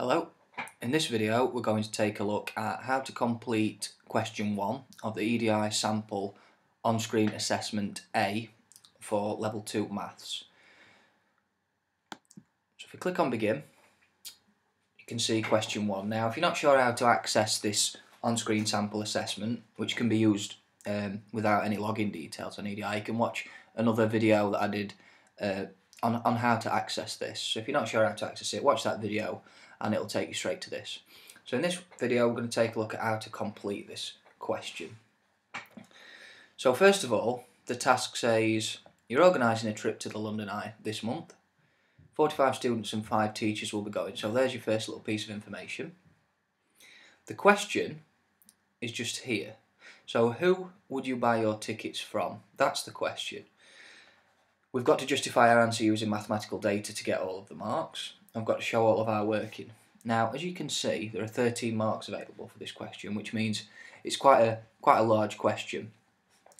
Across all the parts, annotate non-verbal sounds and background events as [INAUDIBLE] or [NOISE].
Hello. In this video we're going to take a look at how to complete question 1 of the EDI sample on-screen assessment A for level 2 maths. So if we click on begin you can see question 1. Now if you're not sure how to access this on-screen sample assessment which can be used um, without any login details on EDI you can watch another video that I did uh, on, on how to access this. So if you're not sure how to access it, watch that video and it'll take you straight to this. So in this video we're going to take a look at how to complete this question. So first of all, the task says you're organising a trip to the London Eye this month. 45 students and 5 teachers will be going. So there's your first little piece of information. The question is just here. So who would you buy your tickets from? That's the question. We've got to justify our answer using mathematical data to get all of the marks. I've got to show all of our working. Now, as you can see, there are 13 marks available for this question, which means it's quite a quite a large question.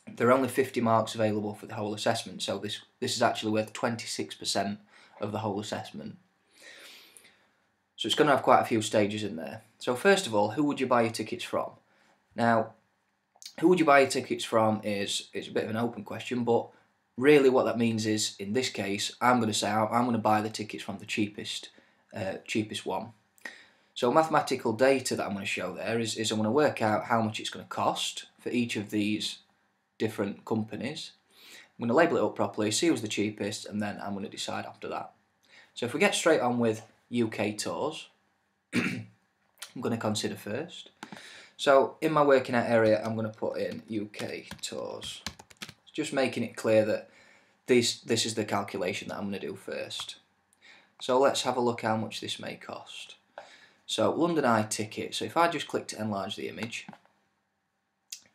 There are only 50 marks available for the whole assessment, so this this is actually worth 26% of the whole assessment. So it's going to have quite a few stages in there. So first of all, who would you buy your tickets from? Now, who would you buy your tickets from is is a bit of an open question, but really what that means is in this case I'm going to say I'm going to buy the tickets from the cheapest uh, cheapest one. So mathematical data that I'm going to show there is, is I'm going to work out how much it's going to cost for each of these different companies. I'm going to label it up properly see who's the cheapest and then I'm going to decide after that. So if we get straight on with UK tours [CLEARS THROAT] I'm going to consider first. So in my working out area I'm going to put in UK tours just making it clear that this, this is the calculation that I'm going to do first. So let's have a look how much this may cost. So London Eye ticket, so if I just click to enlarge the image,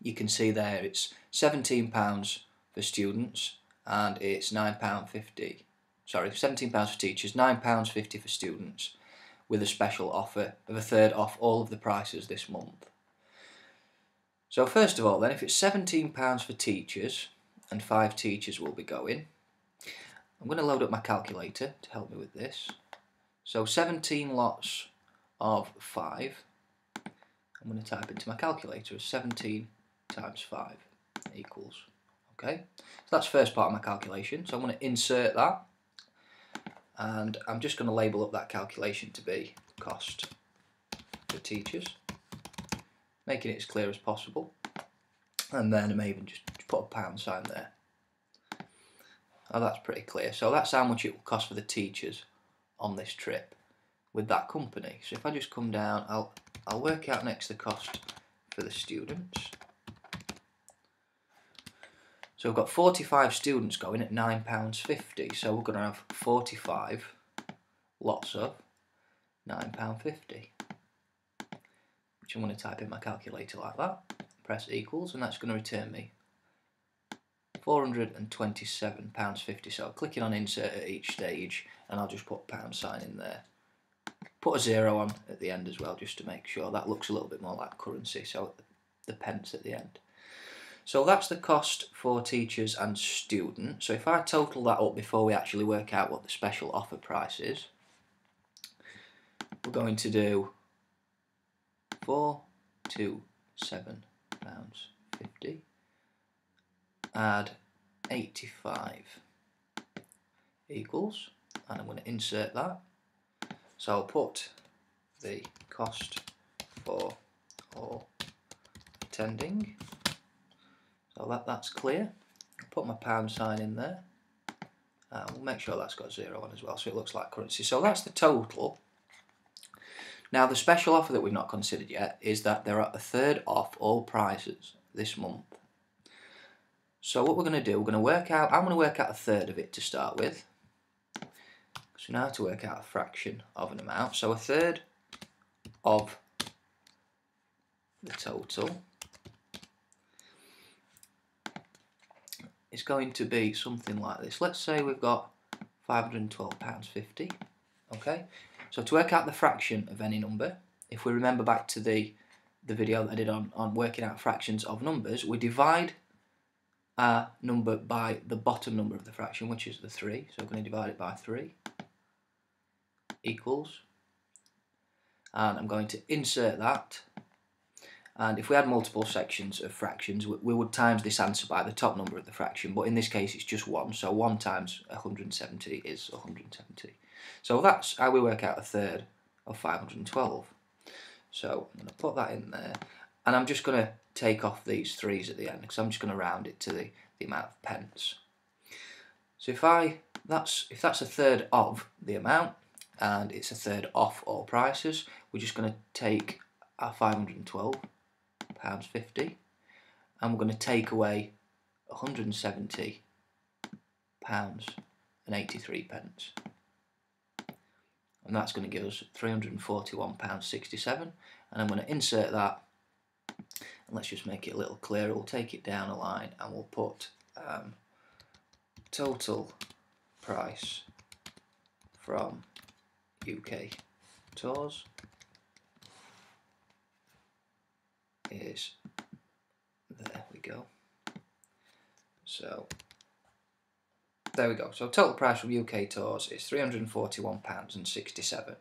you can see there it's £17 for students and it's £9.50, sorry, £17 for teachers, £9.50 for students with a special offer of a third off all of the prices this month. So first of all then, if it's £17 for teachers, and five teachers will be going. I'm going to load up my calculator to help me with this. So 17 lots of 5. I'm going to type into my calculator as 17 times 5 equals. Okay, so that's first part of my calculation. So I'm going to insert that and I'm just going to label up that calculation to be cost for teachers, making it as clear as possible. And then I may even just put a pound sign there. Oh, that's pretty clear. So that's how much it will cost for the teachers on this trip with that company. So if I just come down, I'll I'll work out next the cost for the students. So we've got 45 students going at £9.50. So we're going to have 45 lots of £9.50. Which I'm going to type in my calculator like that. Press equals and that's going to return me £427.50. So clicking on insert at each stage and I'll just put pound sign in there. Put a zero on at the end as well just to make sure that looks a little bit more like currency, so the pence at the end. So that's the cost for teachers and students. So if I total that up before we actually work out what the special offer price is, we're going to do four, two, seven pounds fifty add 85 equals, and I'm going to insert that. So I'll put the cost for all attending. So that, that's clear. I'll put my pound sign in there. And we'll make sure that's got zero on as well, so it looks like currency. So that's the total. Now the special offer that we've not considered yet is that they're at a third off all prices this month. So what we're going to do, we're going to work out, I'm going to work out a third of it to start with. So now to work out a fraction of an amount. So a third of the total is going to be something like this. Let's say we've got £512.50. Okay, so to work out the fraction of any number, if we remember back to the, the video that I did on, on working out fractions of numbers, we divide a number by the bottom number of the fraction, which is the 3. So we're going to divide it by 3 equals. and I'm going to insert that and if we had multiple sections of fractions we, we would times this answer by the top number of the fraction but in this case it's just 1 so 1 times 170 is 170 so that's how we work out a third of 512 so I'm going to put that in there and I'm just going to take off these threes at the end because I'm just going to round it to the, the amount of pence. So if I that's if that's a third of the amount and it's a third off all prices we're just going to take our 512 pounds 50 and we're going to take away 170 pounds and 83 pence. And that's going to give us 341 pounds 67 and I'm going to insert that and let's just make it a little clearer. We'll take it down a line and we'll put um, total price from UK tours is there we go. So there we go. So total price from UK tours is £341 and 67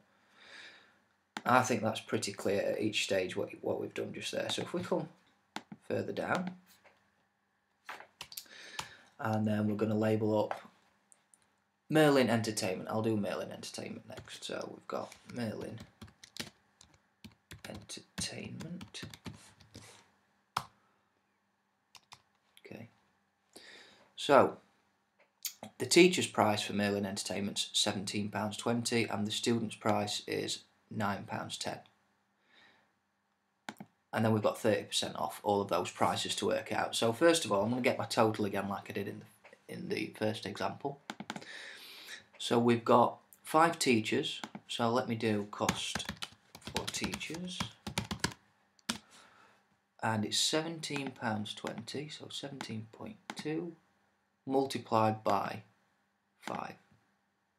I think that's pretty clear at each stage what, what we've done just there so if we come further down and then we're going to label up Merlin Entertainment. I'll do Merlin Entertainment next. So we've got Merlin Entertainment. Okay. So the teacher's price for Merlin Entertainment's £17.20 and the student's price is £9.10 and then we've got 30% off all of those prices to work out. So first of all, I'm going to get my total again like I did in the, in the first example. So we've got five teachers, so let me do cost for teachers. And it's £17.20, so 17.2 multiplied by 5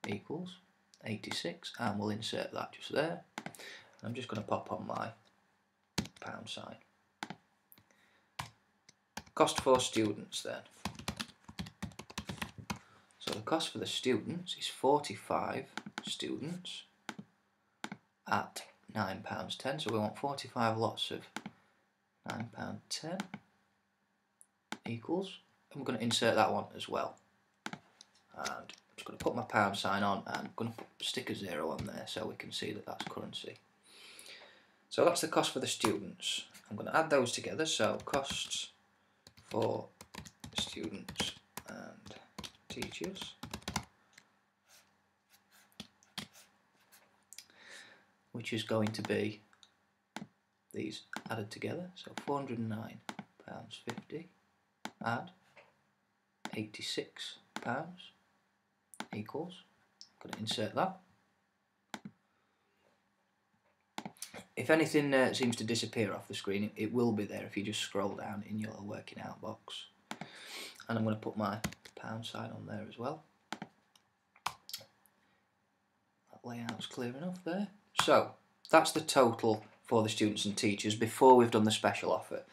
equals 86 and we'll insert that just there. I'm just going to pop on my pound sign. Cost for students then. So the cost for the students is 45 students at £9.10. So we want 45 lots of £9.10 equals. And we're going to insert that one as well. And just going to put my pound sign on and I'm going to stick a zero on there so we can see that that's currency. So that's the cost for the students. I'm going to add those together. So costs for students and teachers. Which is going to be these added together. So £409.50 add £86 equals. I'm going to insert that. If anything uh, seems to disappear off the screen, it, it, will be there if you just scroll down in your working out box. And I'm going to put my pound sign on there as well. That layout's clear enough there. So, that's the total for the students and teachers before we've done the special offer.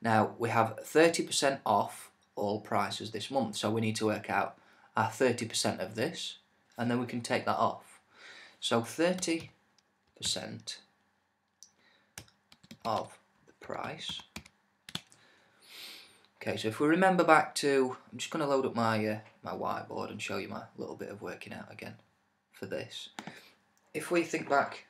Now, we have 30% off all prices this month, so we need to work out our 30% of this, and then we can take that off. So 30% of the price. Okay, so if we remember back to, I'm just going to load up my uh, my whiteboard and show you my little bit of working out again for this. If we think back